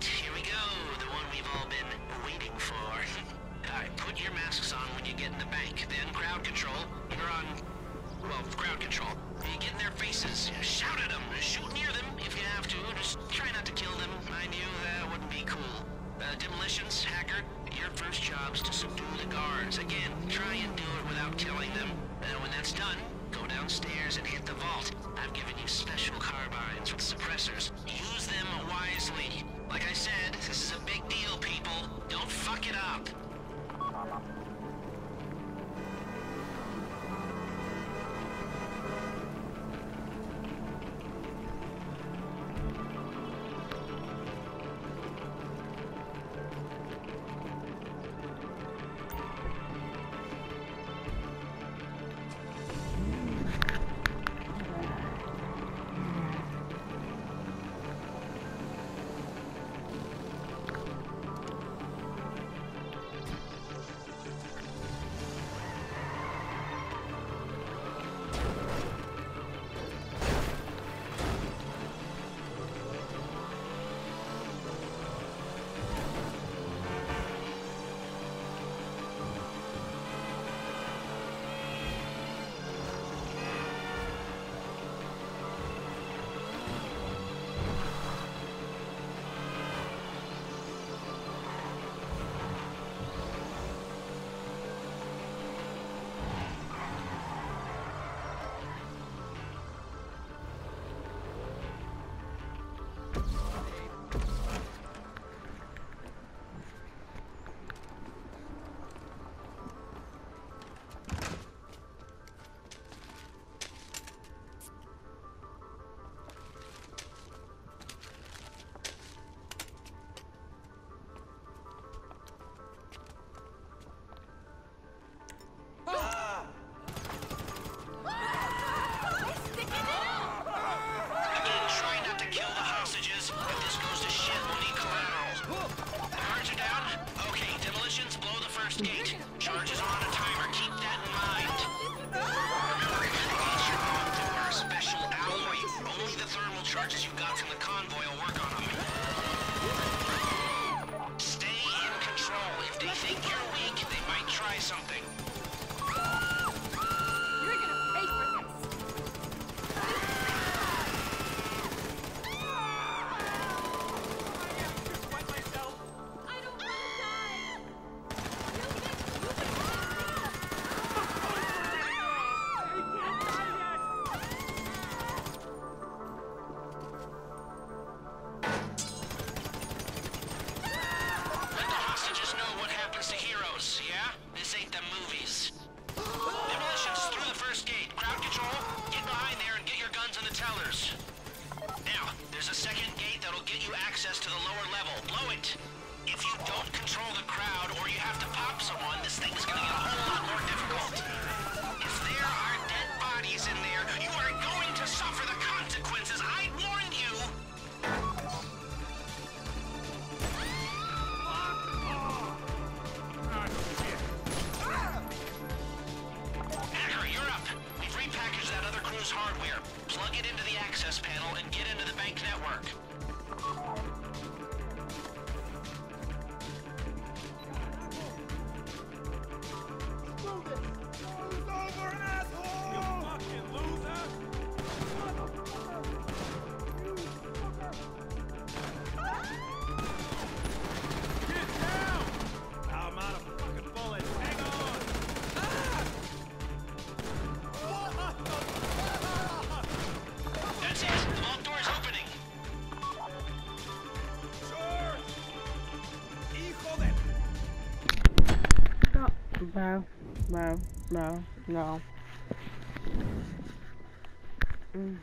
right, here we go, the one we've all been waiting for. Alright, put your masks on when you get in the bank, then crowd control. You're on, well, crowd control. You get in their faces, shout at them, shoot near them if you have to, just try not to kill them. Mind you, that wouldn't be cool. Uh, demolitions, hacker, your first job's to subdue the guards. Again, try and do it without killing them. And when that's done, go downstairs and hit the vault. I've given you special carbines with suppressors. Use them wisely. Like I said, this is a big deal, people. Don't fuck it up. They think you're weak, they might try something. Access to the lower level. Blow it. If you don't control the crowd or you have to pop someone, this thing's gonna get No, bro, bro, no. Mm.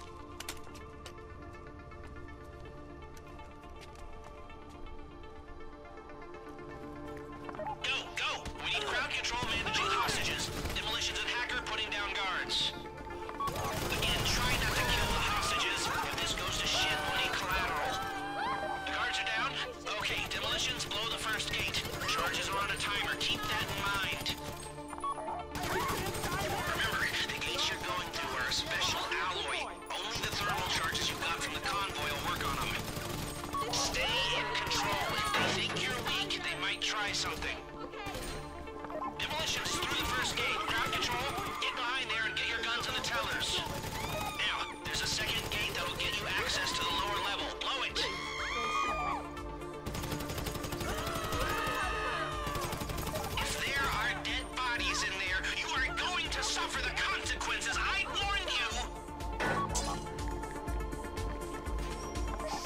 try something. Okay. Demolitions through the first gate. Crowd control, get behind there and get your guns on the tellers. Now, there's a second gate that'll get you access to the lower level. Blow it! If there are dead bodies in there, you are going to suffer the consequences. I warned you!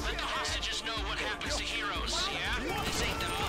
Let the hostages know what happens to heroes, yeah? This ain't the